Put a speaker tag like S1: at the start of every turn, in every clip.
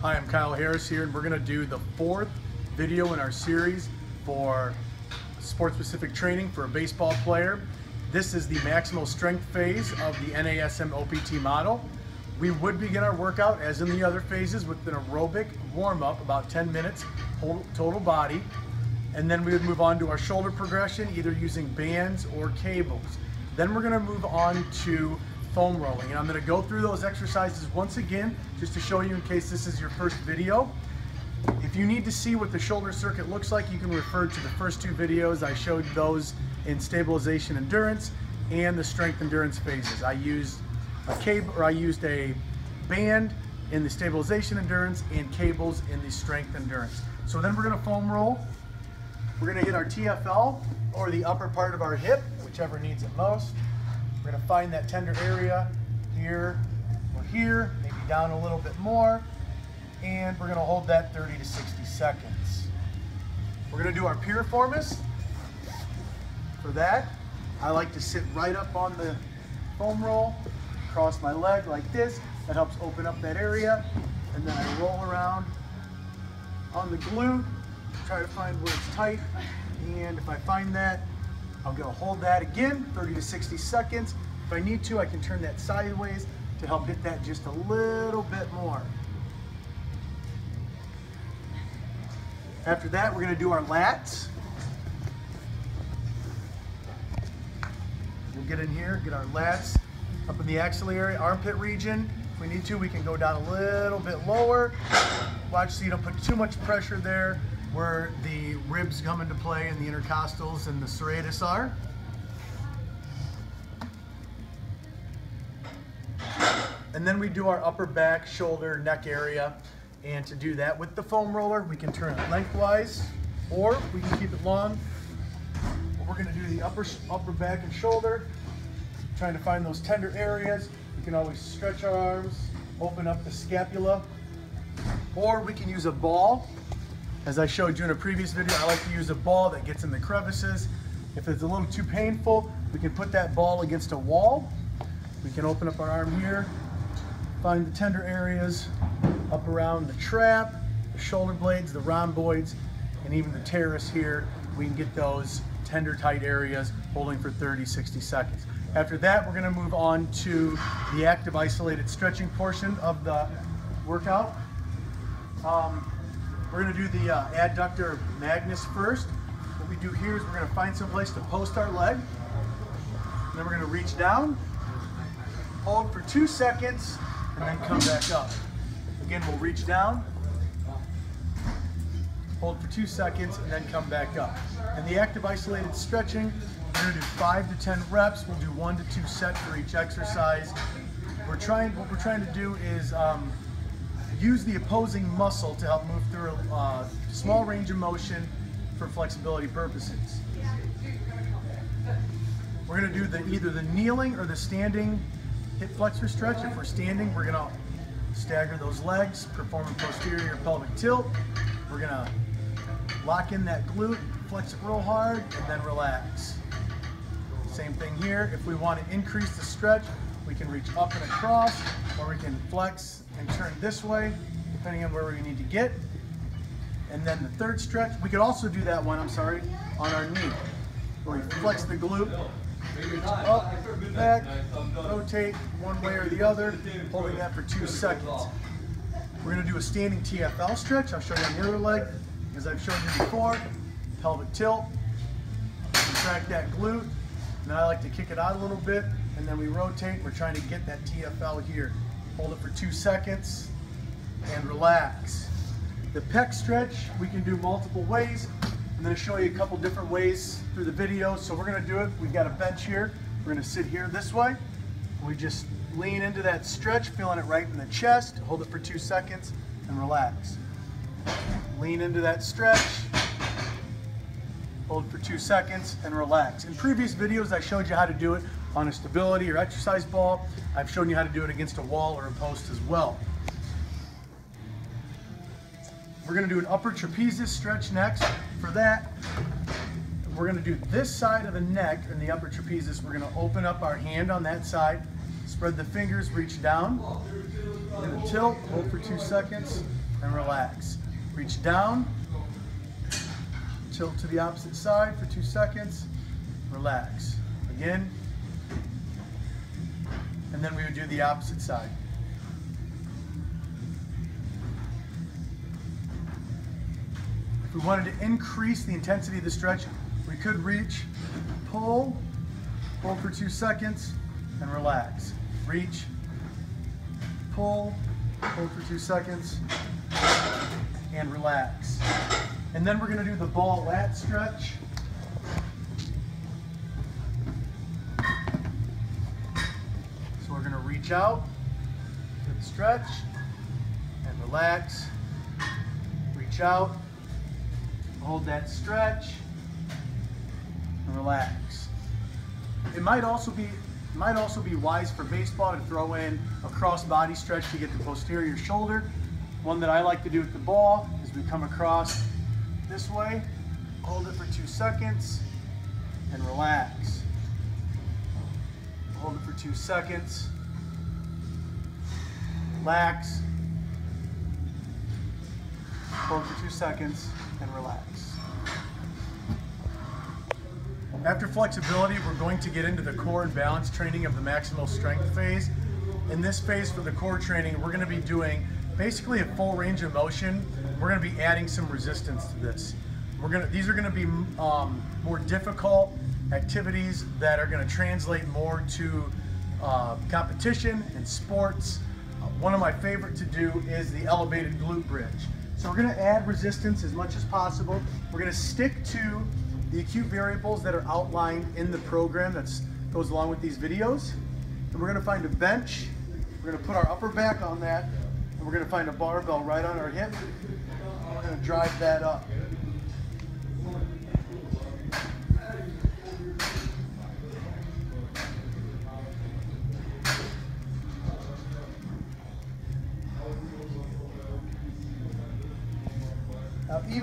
S1: Hi, I'm Kyle Harris here, and we're gonna do the fourth video in our series for sport-specific training for a baseball player. This is the maximal strength phase of the NASM OPT model. We would begin our workout, as in the other phases, with an aerobic warm-up, about 10 minutes, total body. And then we would move on to our shoulder progression, either using bands or cables. Then we're gonna move on to foam rolling. And I'm gonna go through those exercises once again, just to show you in case this is your first video. If you need to see what the shoulder circuit looks like, you can refer to the first two videos. I showed those in stabilization endurance and the strength endurance phases. I used a cable, or I used a band in the stabilization endurance and cables in the strength endurance. So then we're gonna foam roll. We're gonna hit our TFL or the upper part of our hip, whichever needs it most. We're gonna find that tender area here or here, maybe down a little bit more, and we're gonna hold that 30 to 60 seconds. We're gonna do our piriformis. For that, I like to sit right up on the foam roll, cross my leg like this. That helps open up that area. And then I roll around on the glute, try to find where it's tight. And if I find that, I'm gonna hold that again, 30 to 60 seconds. If I need to, I can turn that sideways to help hit that just a little bit more. After that, we're gonna do our lats. We'll get in here, get our lats up in the axillary armpit region. If we need to, we can go down a little bit lower. Watch so you don't put too much pressure there where the ribs come into play and the intercostals and the serratus are. And then we do our upper back, shoulder, neck area. And to do that with the foam roller, we can turn it lengthwise or we can keep it long. But we're gonna do the upper, upper back and shoulder, trying to find those tender areas. We can always stretch our arms, open up the scapula, or we can use a ball as I showed you in a previous video, I like to use a ball that gets in the crevices. If it's a little too painful, we can put that ball against a wall. We can open up our arm here, find the tender areas up around the trap, the shoulder blades, the rhomboids, and even the teres here. We can get those tender tight areas holding for 30, 60 seconds. After that, we're gonna move on to the active isolated stretching portion of the workout. Um, we're gonna do the uh, adductor magnus first. What we do here is we're gonna find some place to post our leg. then we're gonna reach down, hold for two seconds, and then come back up. Again, we'll reach down, hold for two seconds, and then come back up. And the active isolated stretching, we're gonna do five to 10 reps. We'll do one to two sets for each exercise. We're trying, what we're trying to do is um, use the opposing muscle to help move through a uh, small range of motion for flexibility purposes. We're gonna do the, either the kneeling or the standing hip flexor stretch. If we're standing, we're gonna stagger those legs, perform a posterior pelvic tilt. We're gonna lock in that glute, flex it real hard, and then relax. Same thing here. If we want to increase the stretch, we can reach up and across, or we can flex and turn this way, depending on where we need to get. And then the third stretch, we could also do that one, I'm sorry, on our knee, where we flex the glute, up, back, rotate one way or the other, holding that for two seconds. We're gonna do a standing TFL stretch. I'll show you on the other leg, as I've shown you before. Pelvic tilt, contract that glute, and I like to kick it out a little bit, and then we rotate. We're trying to get that TFL here. Hold it for two seconds and relax. The pec stretch, we can do multiple ways. I'm gonna show you a couple different ways through the video. So we're gonna do it. We've got a bench here. We're gonna sit here this way. We just lean into that stretch, feeling it right in the chest. Hold it for two seconds and relax. Lean into that stretch. Hold for two seconds and relax. In previous videos, I showed you how to do it on a stability or exercise ball. I've shown you how to do it against a wall or a post as well. We're gonna do an upper trapezius stretch next. For that, we're gonna do this side of the neck and the upper trapezius. We're gonna open up our hand on that side, spread the fingers, reach down, do a tilt, hold for two seconds, and relax. Reach down, tilt to the opposite side for two seconds, relax. Again, and then we would do the opposite side. If we wanted to increase the intensity of the stretch, we could reach, pull, pull for two seconds, and relax. Reach, pull, pull for two seconds, and relax. And then we're gonna do the ball lat stretch. Reach out, good stretch, and relax. Reach out, hold that stretch, and relax. It might also be might also be wise for baseball to throw in a cross body stretch to get the posterior shoulder. One that I like to do with the ball is we come across this way, hold it for two seconds, and relax. Hold it for two seconds, relax, hold for two seconds, and relax. After flexibility, we're going to get into the core and balance training of the maximal strength phase. In this phase for the core training, we're gonna be doing basically a full range of motion. We're gonna be adding some resistance to this. We're gonna, these are gonna be um, more difficult activities that are gonna translate more to uh, competition and sports. Uh, one of my favorite to do is the elevated glute bridge. So we're gonna add resistance as much as possible. We're gonna stick to the acute variables that are outlined in the program that goes along with these videos. And we're gonna find a bench. We're gonna put our upper back on that, and we're gonna find a barbell right on our hip. We're gonna drive that up.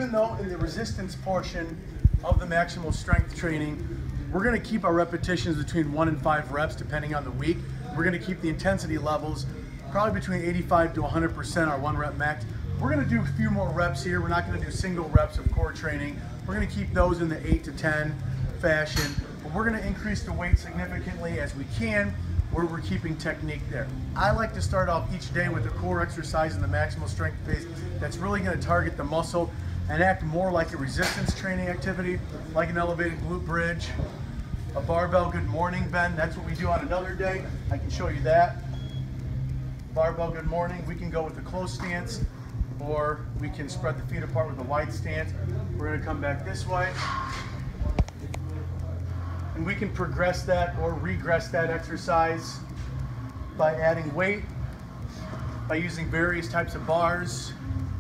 S1: Even though in the resistance portion of the maximal strength training, we're gonna keep our repetitions between one and five reps depending on the week. We're gonna keep the intensity levels probably between 85 to 100% our one rep max. We're gonna do a few more reps here. We're not gonna do single reps of core training. We're gonna keep those in the eight to 10 fashion, but we're gonna increase the weight significantly as we can where we're keeping technique there. I like to start off each day with a core exercise in the maximal strength phase that's really gonna target the muscle and act more like a resistance training activity, like an elevated glute bridge, a barbell good morning bend. That's what we do on another day. I can show you that. Barbell good morning. We can go with a close stance or we can spread the feet apart with a wide stance. We're gonna come back this way. And we can progress that or regress that exercise by adding weight, by using various types of bars.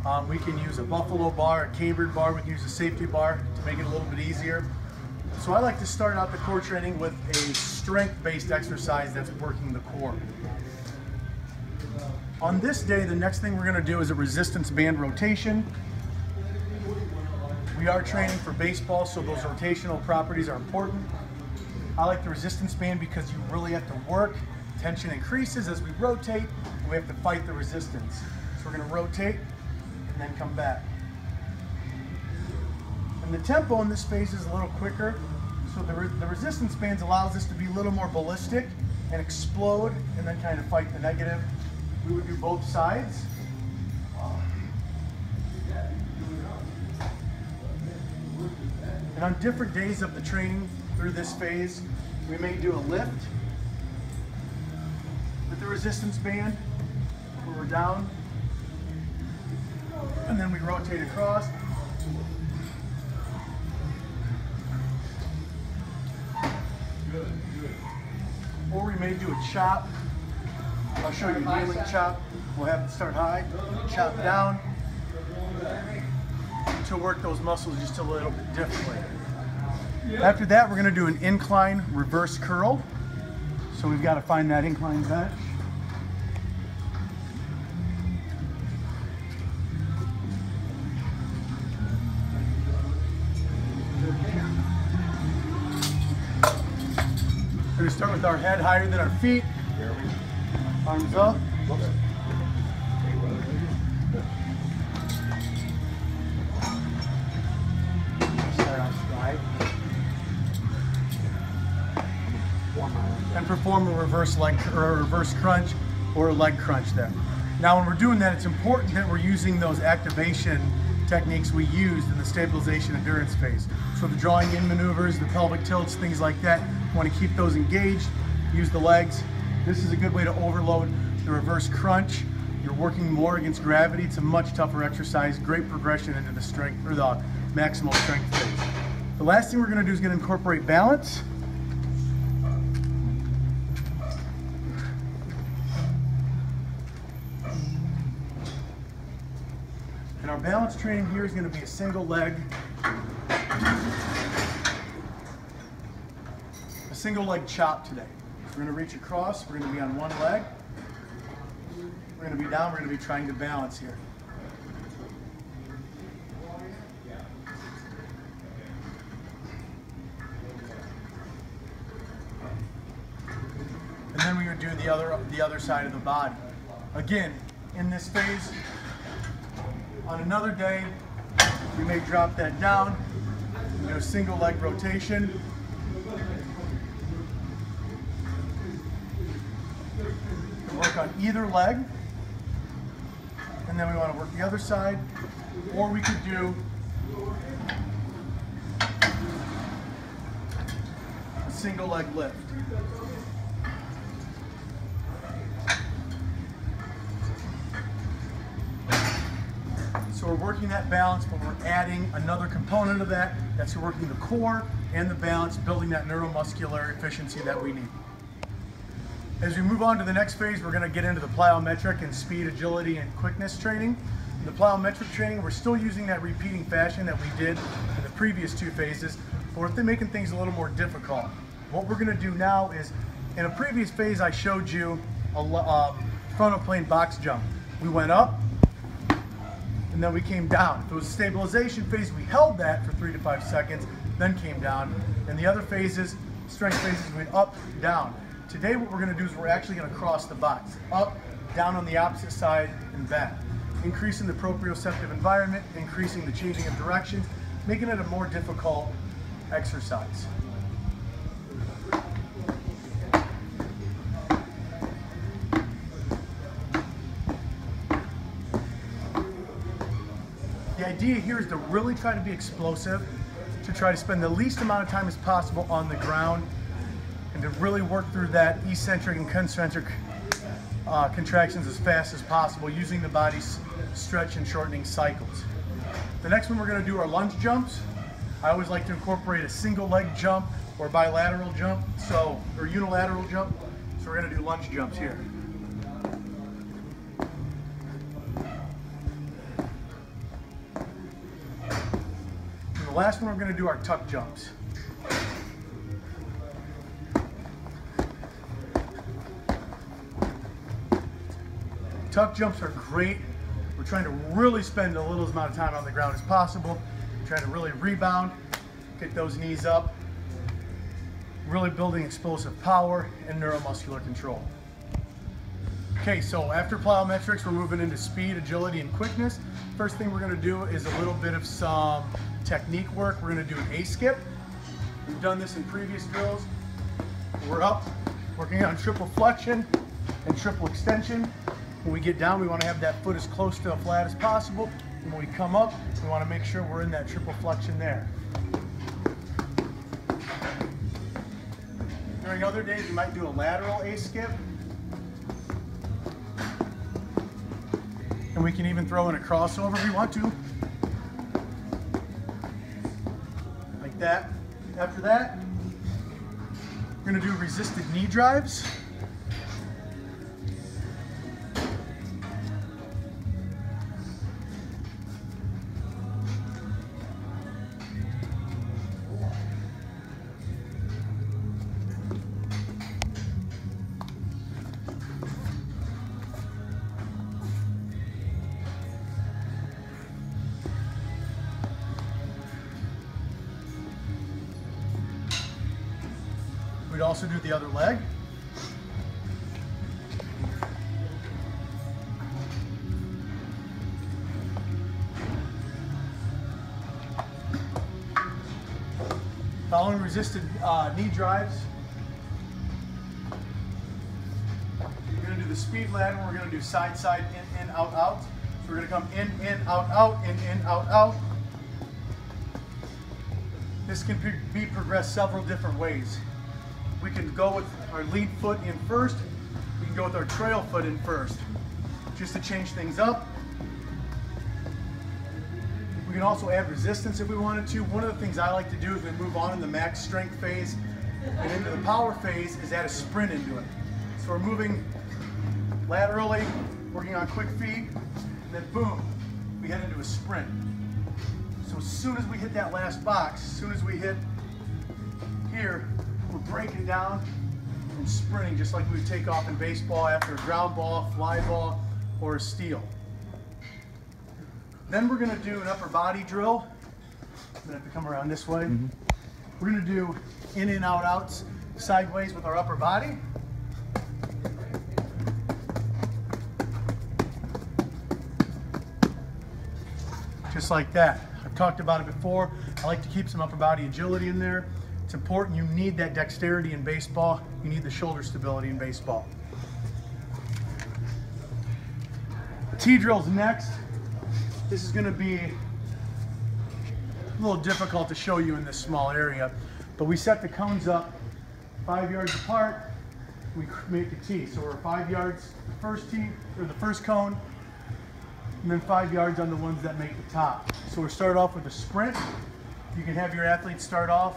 S1: Um, we can use a buffalo bar, a cambered bar, we can use a safety bar to make it a little bit easier. So I like to start out the core training with a strength-based exercise that's working the core. On this day, the next thing we're gonna do is a resistance band rotation. We are training for baseball, so those rotational properties are important. I like the resistance band because you really have to work. Tension increases as we rotate, and we have to fight the resistance. So we're gonna rotate and then come back. And the tempo in this phase is a little quicker, so the, re the resistance bands allows us to be a little more ballistic and explode and then kind of fight the negative. We would do both sides. And on different days of the training through this phase, we may do a lift with the resistance band where we're down. And then we rotate across. Or we may do a chop. I'll show you a kneeling chop. We'll have it start high, chop down to work those muscles just a little bit differently. After that, we're gonna do an incline reverse curl. So we've got to find that incline bench. with our head higher than our feet. Arms up. And perform a reverse leg or a reverse crunch or a leg crunch there. Now when we're doing that, it's important that we're using those activation techniques we used in the stabilization endurance phase. So the drawing in maneuvers, the pelvic tilts, things like that, you want to keep those engaged, use the legs. This is a good way to overload the reverse crunch. You're working more against gravity. It's a much tougher exercise, great progression into the strength or the maximal strength phase. The last thing we're gonna do is gonna incorporate balance. And our balance training here is gonna be a single leg, a single leg chop today. We're gonna reach across, we're gonna be on one leg. We're gonna be down, we're gonna be trying to balance here. And then we would do the other, the other side of the body. Again, in this phase, on another day, we may drop that down, do single leg rotation. Either leg, and then we want to work the other side, or we could do a single leg lift. So we're working that balance, but we're adding another component of that. That's working the core and the balance, building that neuromuscular efficiency that we need. As we move on to the next phase, we're gonna get into the plyometric and speed, agility, and quickness training. In the plyometric training, we're still using that repeating fashion that we did in the previous two phases, but we're making things a little more difficult. What we're gonna do now is, in a previous phase, I showed you a um, frontal plane box jump. We went up, and then we came down. If it was a stabilization phase, we held that for three to five seconds, then came down. And the other phases, strength phases, went up, down. Today what we're gonna do is we're actually gonna cross the box. Up, down on the opposite side, and back. Increasing the proprioceptive environment, increasing the changing of directions, making it a more difficult exercise. The idea here is to really try to be explosive, to try to spend the least amount of time as possible on the ground, and to really work through that eccentric and concentric uh, contractions as fast as possible using the body's stretch and shortening cycles. The next one we're going to do are lunge jumps. I always like to incorporate a single leg jump or bilateral jump, so or unilateral jump. So we're going to do lunge jumps here. And the last one we're going to do are tuck jumps. Tuck jumps are great. We're trying to really spend the little amount of time on the ground as possible. We're trying to really rebound, get those knees up, really building explosive power and neuromuscular control. Okay, so after plyometrics, we're moving into speed, agility, and quickness. First thing we're gonna do is a little bit of some technique work. We're gonna do an A-skip. We've done this in previous drills. We're up, working on triple flexion and triple extension. When we get down, we want to have that foot as close to the flat as possible. And when we come up, we want to make sure we're in that triple flexion there. During other days, we might do a lateral A-skip. And we can even throw in a crossover if we want to. Like that. After that, we're going to do resisted knee drives. The other leg. Following resisted uh, knee drives, you're going to do the speed ladder, we're gonna do side, side, in, in, out, out. So we're gonna come in, in, out, out, in, in, out, out. This can be progressed several different ways. We can go with our lead foot in first. We can go with our trail foot in first, just to change things up. We can also add resistance if we wanted to. One of the things I like to do as we move on in the max strength phase and into the power phase is add a sprint into it. So we're moving laterally, working on quick feet, and then boom, we head into a sprint. So as soon as we hit that last box, as soon as we hit here, breaking down and sprinting just like we would take off in baseball after a ground ball, fly ball, or a steal. Then we're gonna do an upper body drill. I'm gonna have to come around this way. Mm -hmm. We're gonna do in and out outs sideways with our upper body. Just like that. I've talked about it before. I like to keep some upper body agility in there. It's important. You need that dexterity in baseball. You need the shoulder stability in baseball. T-drills next. This is going to be a little difficult to show you in this small area, but we set the cones up five yards apart. We make a T. So we're five yards the first tee, or the first cone, and then five yards on the ones that make the top. So we start off with a sprint. You can have your athletes start off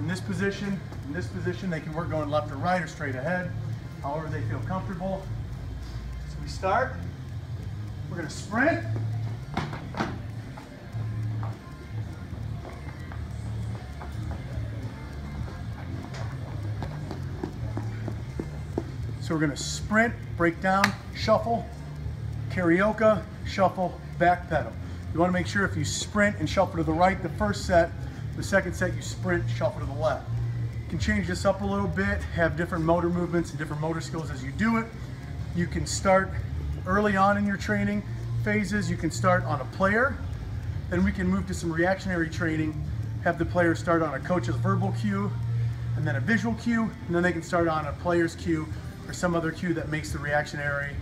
S1: in this position, in this position. They can work going left or right or straight ahead, however they feel comfortable. So we start. We're to sprint. So we're gonna sprint, break down, shuffle, karaoke, shuffle, back pedal. You wanna make sure if you sprint and shuffle to the right the first set, the second set you sprint, shuffle to the left. You can change this up a little bit, have different motor movements and different motor skills as you do it. You can start early on in your training phases, you can start on a player, then we can move to some reactionary training, have the player start on a coach's verbal cue, and then a visual cue, and then they can start on a player's cue or some other cue that makes the reactionary,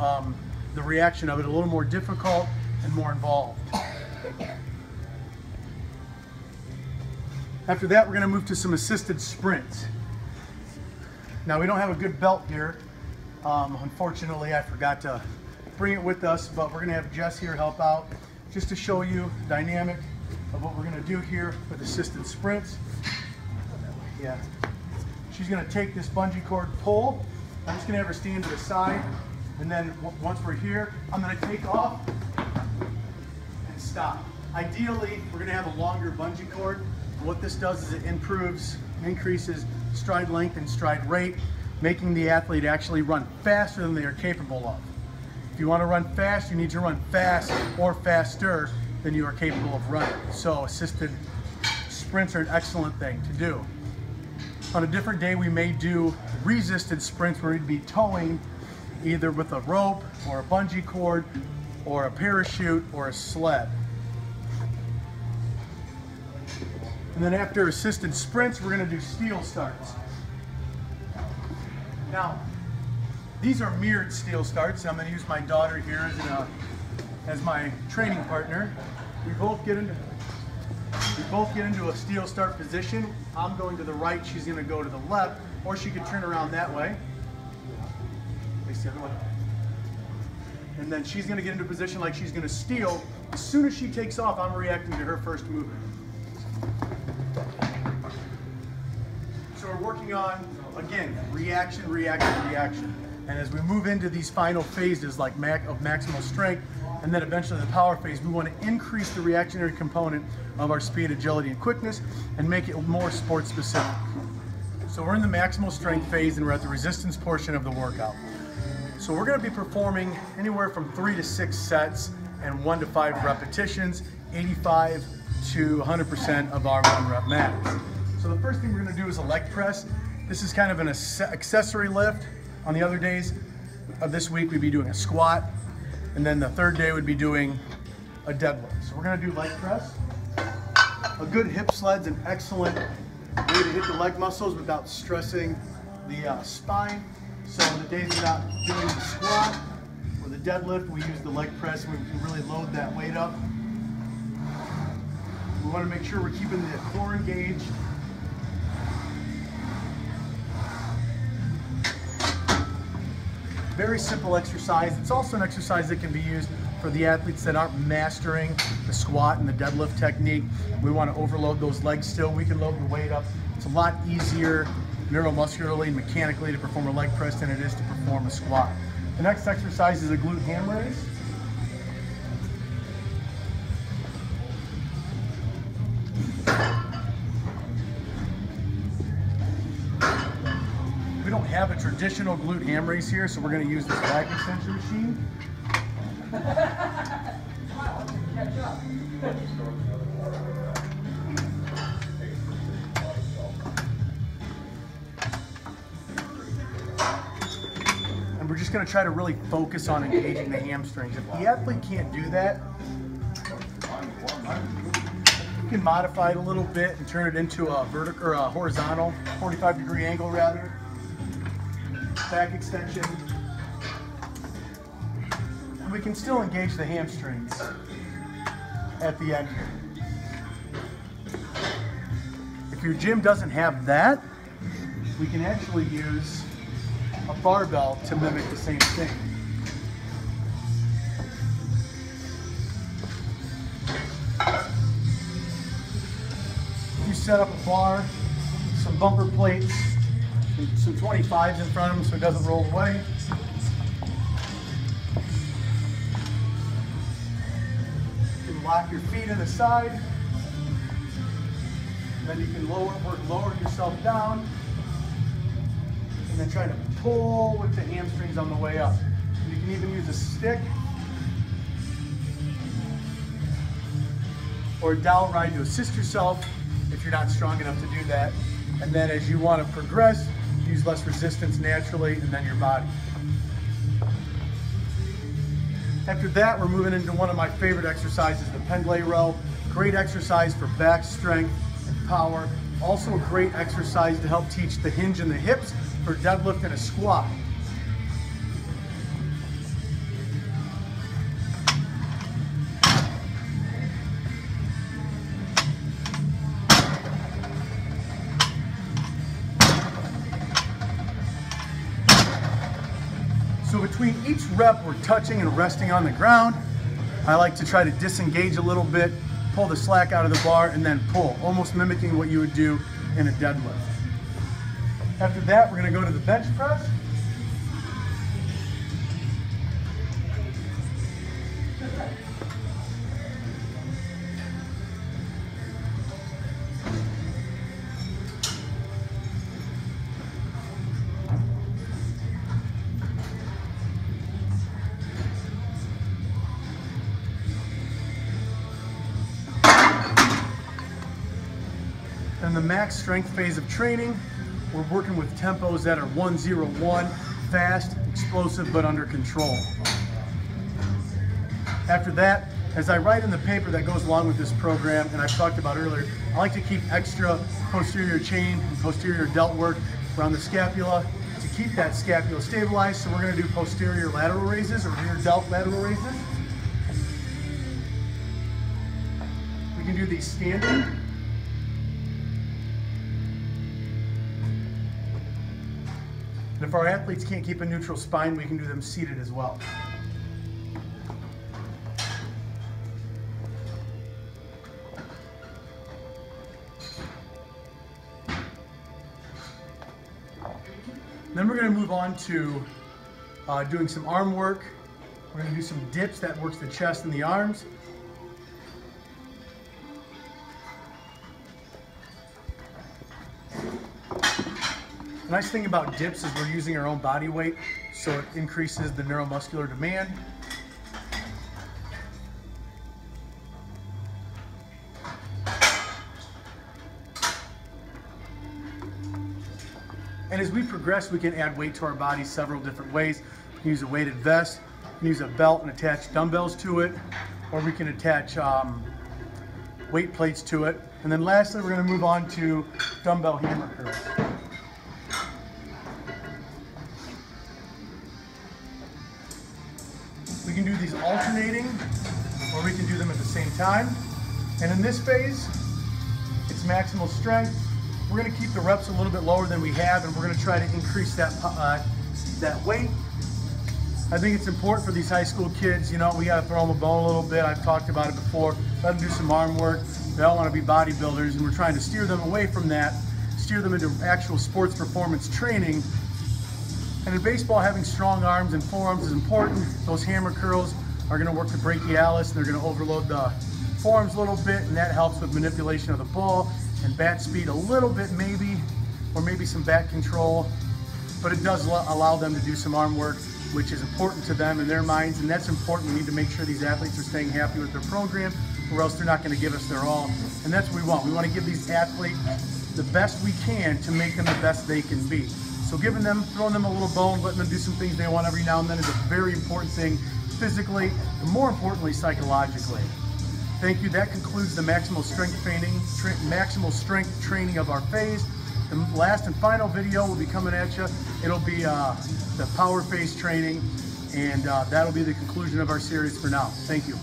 S1: um, the reaction of it a little more difficult and more involved. After that, we're gonna move to some assisted sprints. Now we don't have a good belt here. Um, unfortunately, I forgot to bring it with us, but we're gonna have Jess here help out just to show you the dynamic of what we're gonna do here with assisted sprints. Yeah. She's gonna take this bungee cord pull. I'm just gonna have her stand to the side. And then once we're here, I'm gonna take off and stop. Ideally, we're gonna have a longer bungee cord. What this does is it improves, increases stride length and stride rate, making the athlete actually run faster than they are capable of. If you want to run fast, you need to run fast or faster than you are capable of running. So assisted sprints are an excellent thing to do. On a different day, we may do resisted sprints where we'd be towing either with a rope or a bungee cord or a parachute or a sled. And then after assisted sprints, we're gonna do steal starts. Now, these are mirrored steal starts. I'm gonna use my daughter here as, a, as my training partner. We both get into we both get into a steal start position. I'm going to the right, she's gonna go to the left, or she could turn around that way. Face the other way. And then she's gonna get into a position like she's gonna steal. As soon as she takes off, I'm reacting to her first movement. Working on, again, reaction, reaction, reaction. And as we move into these final phases like mac of maximal strength, and then eventually the power phase, we want to increase the reactionary component of our speed, agility, and quickness and make it more sport specific. So we're in the maximal strength phase and we're at the resistance portion of the workout. So we're going to be performing anywhere from three to six sets and one to five repetitions, 85 to 100% of our one rep max. So the first thing we're going to do is a leg press. This is kind of an accessory lift. On the other days of this week, we'd be doing a squat, and then the third day would be doing a deadlift. So we're gonna do leg press. A good hip sled's an excellent way to hit the leg muscles without stressing the uh, spine. So the days we're not doing the squat or the deadlift, we use the leg press and we can really load that weight up. We want to make sure we're keeping the core engaged. Very simple exercise. It's also an exercise that can be used for the athletes that aren't mastering the squat and the deadlift technique. We want to overload those legs still. We can load the weight up. It's a lot easier neuromuscularly and mechanically to perform a leg press than it is to perform a squat. The next exercise is a glute ham raise. Traditional glute ham raise here, so we're going to use this back extension machine. And we're just gonna try to really focus on engaging the hamstrings. If the athlete can't do that, you can modify it a little bit and turn it into a vertical or a horizontal, 45 degree angle rather. Back extension. And we can still engage the hamstrings at the end here. If your gym doesn't have that, we can actually use a barbell to mimic the same thing. You set up a bar, some bumper plates, some 25s in front of them so it doesn't roll away. You can lock your feet in the side. Then you can lower, work lowering yourself down and then try to pull with the hamstrings on the way up. You can even use a stick or a dowel ride to assist yourself if you're not strong enough to do that. And then as you want to progress, use less resistance naturally and then your body. After that, we're moving into one of my favorite exercises, the Pendlay row. Great exercise for back strength and power. Also a great exercise to help teach the hinge in the hips for deadlift and a squat. Rep, we're touching and resting on the ground. I like to try to disengage a little bit, pull the slack out of the bar, and then pull, almost mimicking what you would do in a deadlift. After that, we're gonna go to the bench press. Max strength phase of training, we're working with tempos that are 101, fast, explosive, but under control. After that, as I write in the paper that goes along with this program, and I've talked about earlier, I like to keep extra posterior chain and posterior delt work around the scapula to keep that scapula stabilized. So we're gonna do posterior lateral raises or rear delt lateral raises. We can do these standing. If our athletes can't keep a neutral spine, we can do them seated as well. Then we're going to move on to uh, doing some arm work. We're going to do some dips that works the chest and the arms. Nice thing about dips is we're using our own body weight, so it increases the neuromuscular demand. And as we progress, we can add weight to our body several different ways. We can use a weighted vest, we can use a belt and attach dumbbells to it, or we can attach um, weight plates to it. And then lastly, we're gonna move on to dumbbell hammer curls. Time. And in this phase, it's maximal strength. We're gonna keep the reps a little bit lower than we have, and we're gonna try to increase that, uh, that weight. I think it's important for these high school kids, you know, we gotta throw them a bone a little bit. I've talked about it before. Let them do some arm work. They all wanna be bodybuilders, and we're trying to steer them away from that, steer them into actual sports performance training. And in baseball, having strong arms and forearms is important. Those hammer curls are work to break the brachialis, and they're gonna overload the forearms a little bit, and that helps with manipulation of the ball and bat speed a little bit maybe, or maybe some bat control. But it does allow them to do some arm work, which is important to them in their minds, and that's important. We need to make sure these athletes are staying happy with their program, or else they're not gonna give us their all. And that's what we want. We wanna give these athletes the best we can to make them the best they can be. So giving them, throwing them a little bone, letting them do some things they want every now and then is a very important thing physically, and more importantly, psychologically. Thank you. That concludes the maximal strength training, tra- maximal strength training of our phase. The last and final video will be coming at you. It'll be uh, the power phase training, and uh, that'll be the conclusion of our series for now. Thank you.